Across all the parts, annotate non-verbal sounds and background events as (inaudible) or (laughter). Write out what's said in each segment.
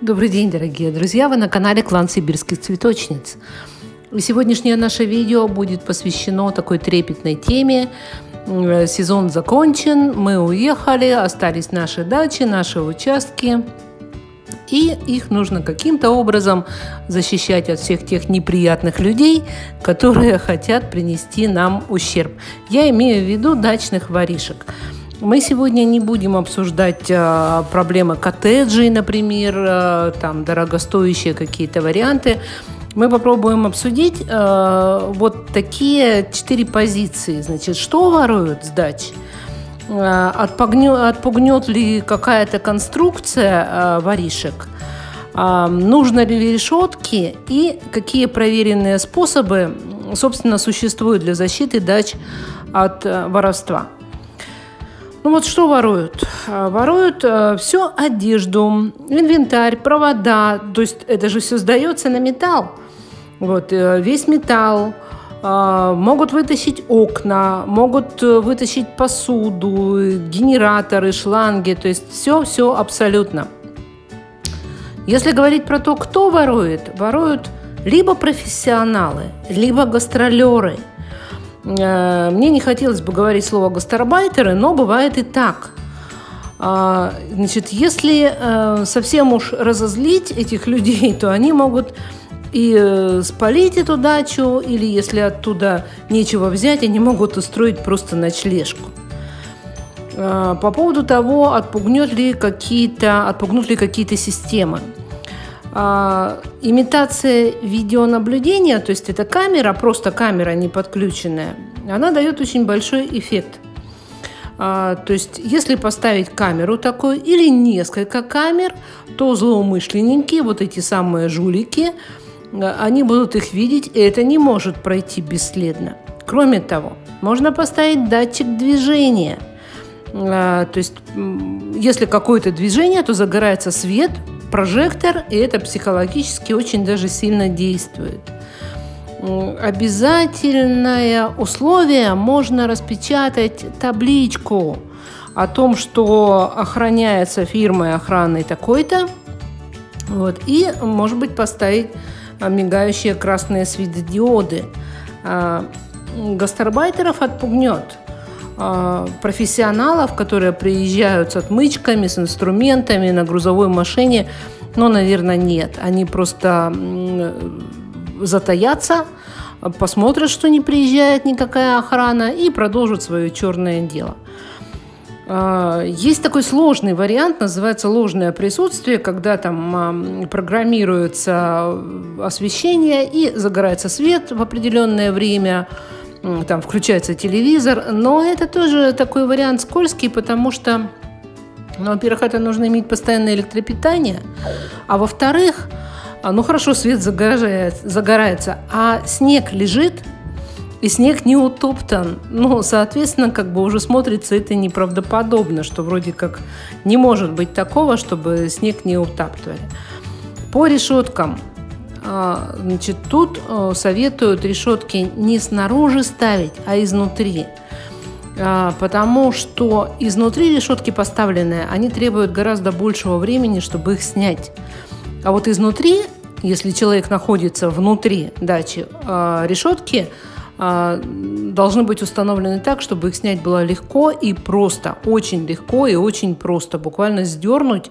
Добрый день, дорогие друзья! Вы на канале Клан Сибирских цветочниц. Сегодняшнее наше видео будет посвящено такой трепетной теме. Сезон закончен, мы уехали, остались наши дачи, наши участки. И их нужно каким-то образом защищать от всех тех неприятных людей, которые (laughs) хотят принести нам ущерб. Я имею в виду дачных воришек. Мы сегодня не будем обсуждать э, проблемы коттеджей, например, э, там дорогостоящие какие-то варианты. Мы попробуем обсудить э, вот такие четыре позиции. Значит, что воруют с дач? Э, отпугнет, ли какая-то конструкция воришек? Э, нужно ли решетки? И какие проверенные способы, собственно, существуют для защиты дач от воровства? Ну вот что воруют? А, воруют э, всю одежду, инвентарь, провода. То есть это же все сдается на металл. Вот, э, весь металл. Э, могут вытащить окна, могут э, вытащить посуду, генераторы, шланги. То есть все-все абсолютно. Если говорить про то, кто ворует, воруют либо профессионалы, либо гастролеры – мне не хотелось бы говорить слово гастарбайтеры, но бывает и так. А, значит, если э, совсем уж разозлить этих (laughs) людей, то они могут и э, спалить эту дачу, или если оттуда нечего взять, они могут устроить просто ночлежку. По поводу того, отпугнет ли какие-то, отпугнут ли какие-то системы. А, имитация видеонаблюдения, то есть это камера, просто камера не подключенная, она дает очень большой эффект. А, то есть, если поставить камеру такой или несколько камер, то злоумышленники, вот эти самые жулики, а, они будут их видеть, и это не может пройти бесследно. Кроме того, можно поставить датчик движения. А, то есть, если какое-то движение, то загорается свет, прожектор, и это психологически очень даже сильно действует. Обязательное условие можно распечатать табличку о том, что охраняется фирмой охраны такой-то, вот, и, может быть, поставить мигающие красные светодиоды. А, гастарбайтеров отпугнет – а, профессионалов, которые приезжают с отмычками, с инструментами на грузовой машине, но, наверное, нет. Они просто затаятся, посмотрят, что не приезжает никакая охрана и продолжат свое черное дело. А, есть такой сложный вариант, называется ложное присутствие, когда там программируется освещение и загорается свет в определенное время, там включается телевизор, но это тоже такой вариант скользкий, потому что, ну, во-первых, это нужно иметь постоянное электропитание, а во-вторых, а, ну хорошо, свет загорается, загорается, а снег лежит, и снег не утоптан. Ну, соответственно, как бы уже смотрится это неправдоподобно, что вроде как не может быть такого, чтобы снег не утаптывали. По решеткам значит, тут э, советуют решетки не снаружи ставить, а изнутри. А, потому что изнутри решетки поставленные, они требуют гораздо большего времени, чтобы их снять. А вот изнутри, если человек находится внутри дачи, а, решетки должны быть установлены так, чтобы их снять было легко и просто, очень легко и очень просто, буквально сдернуть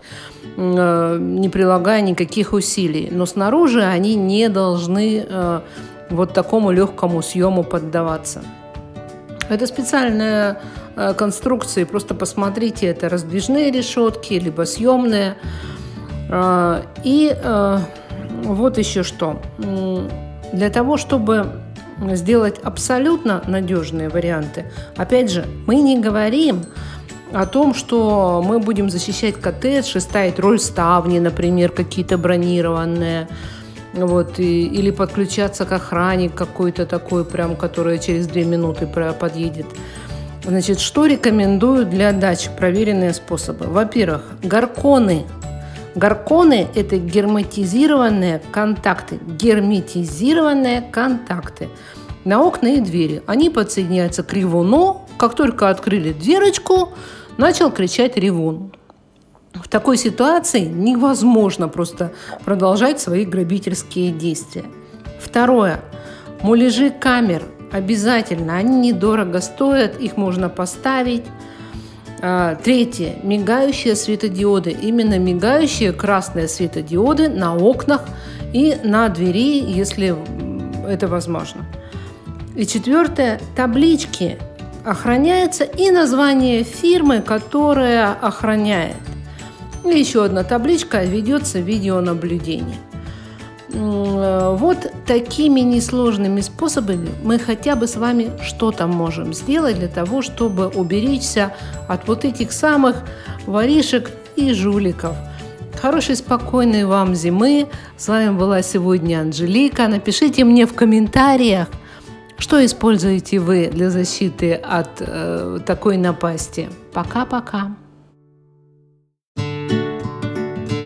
Э, не прилагая никаких усилий. Но снаружи они не должны э, вот такому легкому съему поддаваться. Это специальная э, конструкция, просто посмотрите, это раздвижные решетки, либо съемные. И вот еще что. Для того, чтобы сделать абсолютно надежные варианты, опять же, мы не говорим о том, что мы будем защищать коттедж и ставить роль ставни, например, какие-то бронированные, вот, и, или подключаться к охране какой-то такой, прям, который через две минуты подъедет. Значит, что рекомендую для дач? Проверенные способы. Во-первых, гарконы. Гарконы – это герметизированные контакты. Герметизированные контакты на окна и двери. Они подсоединяются к ревуну. Как только открыли дверочку, начал кричать ревун. В такой ситуации невозможно просто продолжать свои грабительские действия. Второе. Муляжи камер обязательно, они недорого стоят, их можно поставить. А, третье. Мигающие светодиоды. Именно мигающие красные светодиоды на окнах и на двери, если это возможно. И четвертое. Таблички. Охраняется и название фирмы, которая охраняет. И еще одна табличка. Ведется видеонаблюдение. Вот такими несложными способами мы хотя бы с вами что-то можем сделать для того, чтобы уберечься от вот этих самых воришек и жуликов. Хорошей, спокойной вам зимы. С вами была сегодня Анжелика. Напишите мне в комментариях, что используете вы для защиты от э, такой напасти. Пока-пока.